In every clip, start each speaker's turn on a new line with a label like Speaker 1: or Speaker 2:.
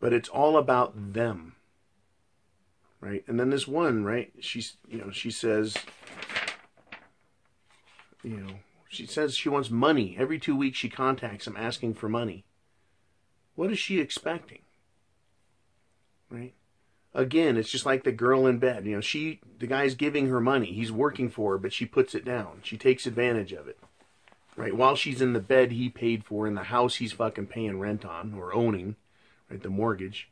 Speaker 1: but it's all about them. Right? And then this one, right? She's, you know, she says, you know, she says she wants money. Every two weeks she contacts him asking for money. What is she expecting? Right? Again, it's just like the girl in bed. You know, she, the guy's giving her money. He's working for her, but she puts it down. She takes advantage of it. Right? While she's in the bed he paid for, in the house he's fucking paying rent on or owning, right? The mortgage.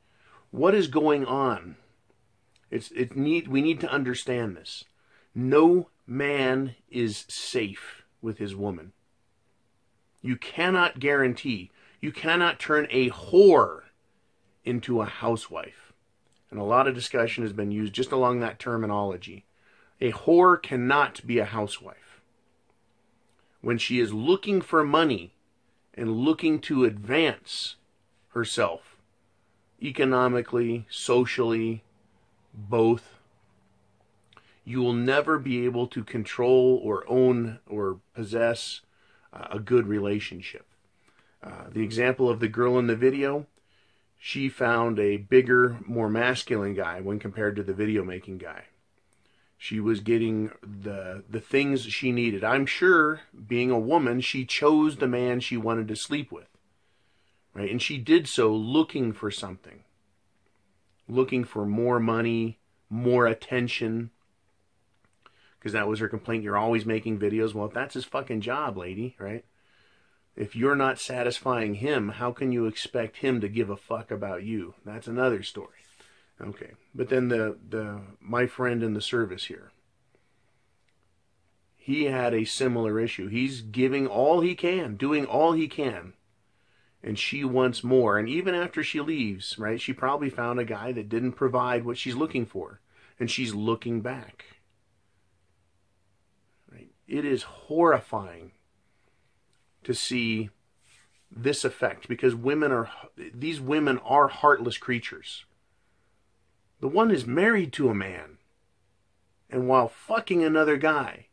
Speaker 1: What is going on? It's, it need, we need to understand this. No man is safe with his woman. You cannot guarantee, you cannot turn a whore into a housewife. And a lot of discussion has been used just along that terminology. A whore cannot be a housewife. When she is looking for money and looking to advance herself economically, socially, both, you will never be able to control or own or possess uh, a good relationship. Uh, the example of the girl in the video, she found a bigger, more masculine guy when compared to the video making guy. She was getting the the things she needed. I'm sure, being a woman, she chose the man she wanted to sleep with. Right? And she did so looking for something. Looking for more money, more attention, because that was her complaint. You're always making videos. Well, if that's his fucking job, lady, right? If you're not satisfying him, how can you expect him to give a fuck about you? That's another story. Okay, but then the the my friend in the service here. He had a similar issue. He's giving all he can, doing all he can, and she wants more. And even after she leaves, right, she probably found a guy that didn't provide what she's looking for, and she's looking back it is horrifying to see this effect because women are these women are heartless creatures. The one is married to a man, and while fucking another guy,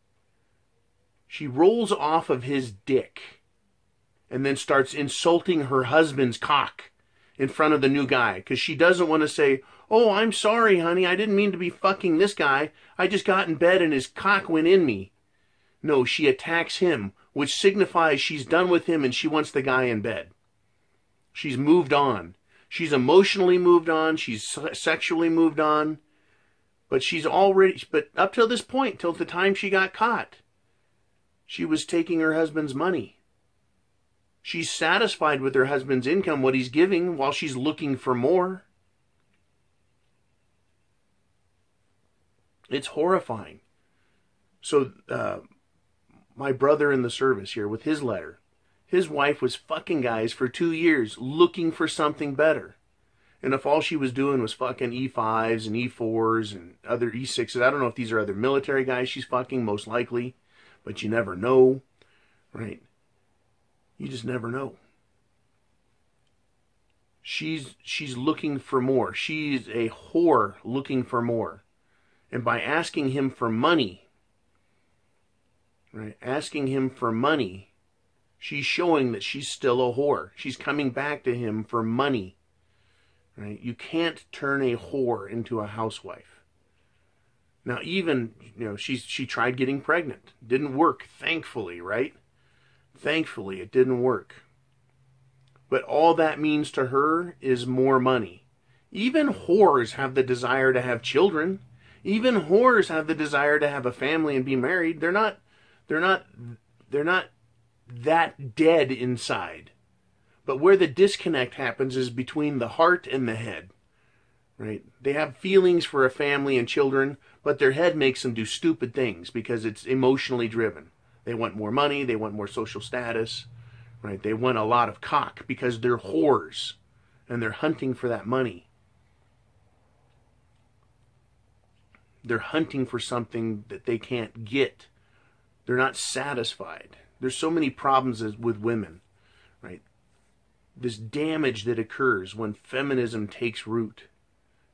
Speaker 1: she rolls off of his dick and then starts insulting her husband's cock in front of the new guy because she doesn't want to say, Oh, I'm sorry, honey. I didn't mean to be fucking this guy. I just got in bed and his cock went in me. No, she attacks him, which signifies she's done with him and she wants the guy in bed. She's moved on. She's emotionally moved on. She's sexually moved on. But she's already, but up till this point, till the time she got caught, she was taking her husband's money. She's satisfied with her husband's income, what he's giving, while she's looking for more. It's horrifying. So, uh, my brother in the service here with his letter. His wife was fucking guys for two years looking for something better. And if all she was doing was fucking E5s and E4s and other E6s, I don't know if these are other military guys she's fucking, most likely, but you never know, right? You just never know. She's she's looking for more. She's a whore looking for more. And by asking him for money, right, asking him for money, she's showing that she's still a whore. She's coming back to him for money. Right? You can't turn a whore into a housewife. Now, even you know, she's she tried getting pregnant, didn't work. Thankfully, right? Thankfully, it didn't work. But all that means to her is more money. Even whores have the desire to have children. Even whores have the desire to have a family and be married. They're not they're not they're not that dead inside. But where the disconnect happens is between the heart and the head. Right? They have feelings for a family and children, but their head makes them do stupid things because it's emotionally driven. They want more money, they want more social status, right? They want a lot of cock because they're whores and they're hunting for that money. They're hunting for something that they can't get they're not satisfied. There's so many problems with women, right? This damage that occurs when feminism takes root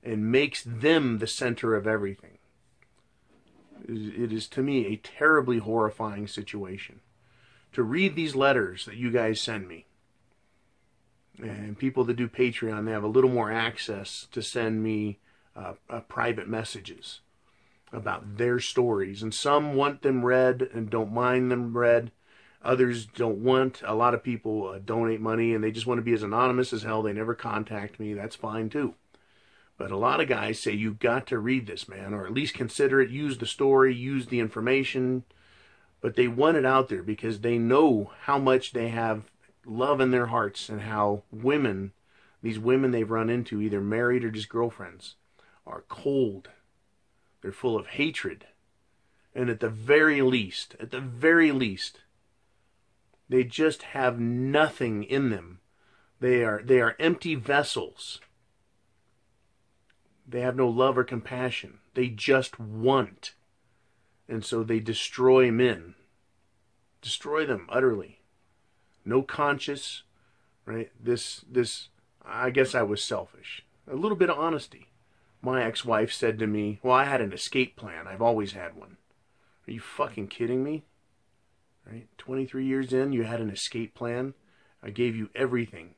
Speaker 1: and makes them the center of everything. It is to me a terribly horrifying situation. To read these letters that you guys send me, And people that do Patreon, they have a little more access to send me uh, uh, private messages about their stories. And some want them read and don't mind them read. Others don't want. A lot of people uh, donate money and they just want to be as anonymous as hell. They never contact me. That's fine too. But a lot of guys say you've got to read this, man, or at least consider it, use the story, use the information. But they want it out there because they know how much they have love in their hearts and how women, these women they've run into, either married or just girlfriends, are cold. They're full of hatred. And at the very least, at the very least, they just have nothing in them. They are they are empty vessels. They have no love or compassion. They just want. And so they destroy men. Destroy them utterly no conscience, right? This, this, I guess I was selfish. A little bit of honesty. My ex-wife said to me, well, I had an escape plan. I've always had one. Are you fucking kidding me? Right? 23 years in, you had an escape plan. I gave you everything.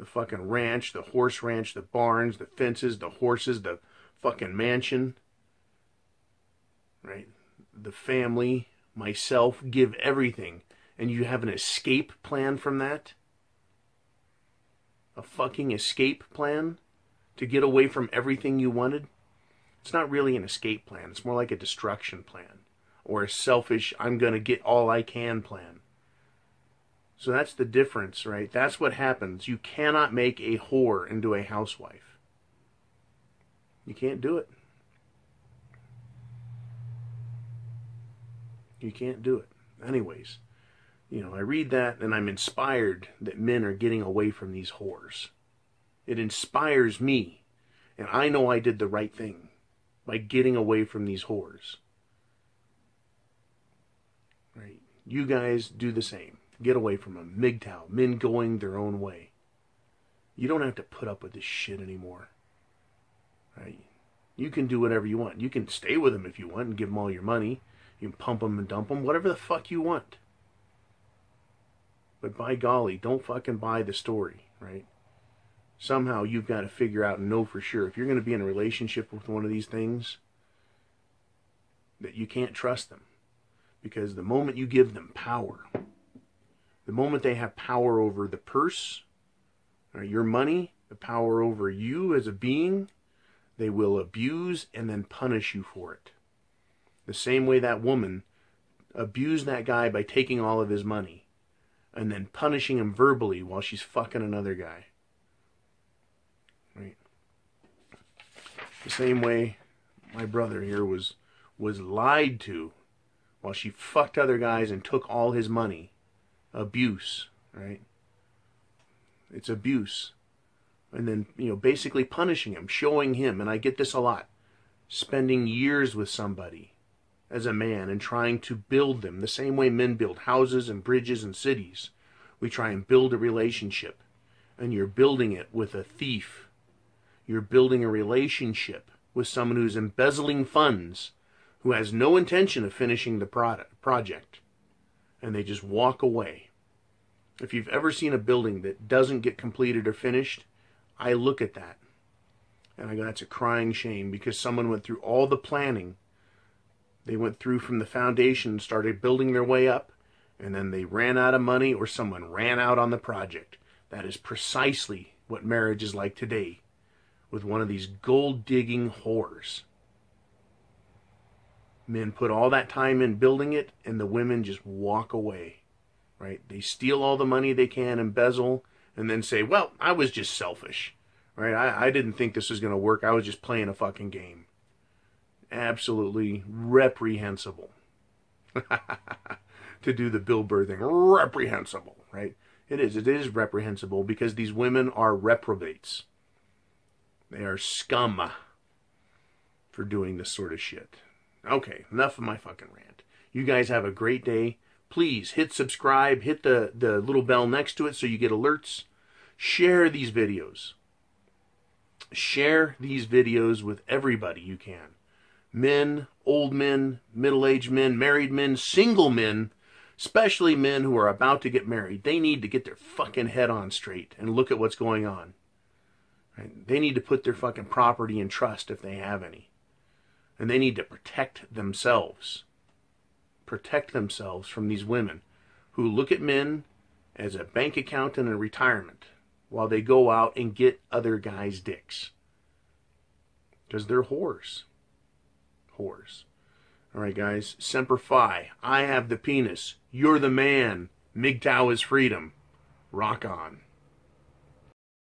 Speaker 1: The fucking ranch, the horse ranch, the barns, the fences, the horses, the fucking mansion. Right? The family, myself, give everything and you have an escape plan from that? A fucking escape plan to get away from everything you wanted? It's not really an escape plan. It's more like a destruction plan or a selfish, I'm going to get all I can plan. So that's the difference, right? That's what happens. You cannot make a whore into a housewife. You can't do it. You can't do it. Anyways you know, I read that and I'm inspired that men are getting away from these whores. It inspires me, and I know I did the right thing by getting away from these whores. Right? You guys do the same. Get away from them. MGTOW, men going their own way. You don't have to put up with this shit anymore. Right? You can do whatever you want. You can stay with them if you want and give them all your money. You can pump them and dump them, whatever the fuck you want. But by golly, don't fucking buy the story, right? Somehow you've got to figure out and know for sure if you're going to be in a relationship with one of these things that you can't trust them. Because the moment you give them power, the moment they have power over the purse, or your money, the power over you as a being, they will abuse and then punish you for it. The same way that woman abused that guy by taking all of his money and then punishing him verbally while she's fucking another guy. Right? The same way my brother here was was lied to while she fucked other guys and took all his money. Abuse, right? It's abuse. And then, you know, basically punishing him, showing him, and I get this a lot, spending years with somebody as a man and trying to build them the same way men build houses and bridges and cities. We try and build a relationship, and you're building it with a thief. You're building a relationship with someone who's embezzling funds, who has no intention of finishing the product, project, and they just walk away. If you've ever seen a building that doesn't get completed or finished, I look at that and I go, that's a crying shame because someone went through all the planning they went through from the foundation, started building their way up, and then they ran out of money or someone ran out on the project. That is precisely what marriage is like today with one of these gold digging whores. Men put all that time in building it, and the women just walk away. Right? They steal all the money they can, embezzle, and then say, Well, I was just selfish. Right? I, I didn't think this was going to work. I was just playing a fucking game absolutely reprehensible. to do the Bill Burr thing, reprehensible, right? It is. It is reprehensible because these women are reprobates. They are scum for doing this sort of shit. Okay, enough of my fucking rant. You guys have a great day. Please hit subscribe, hit the, the little bell next to it so you get alerts. Share these videos. Share these videos with everybody you can men, old men, middle aged men, married men, single men, especially men who are about to get married, they need to get their fucking head on straight and look at what's going on. They need to put their fucking property in trust if they have any. And they need to protect themselves. Protect themselves from these women who look at men as a bank account and a retirement while they go out and get other guys' dicks. Because they're whores. Whores. All right, guys. Semper Fi. I have the penis. You're the man. MGTOW is freedom. Rock on.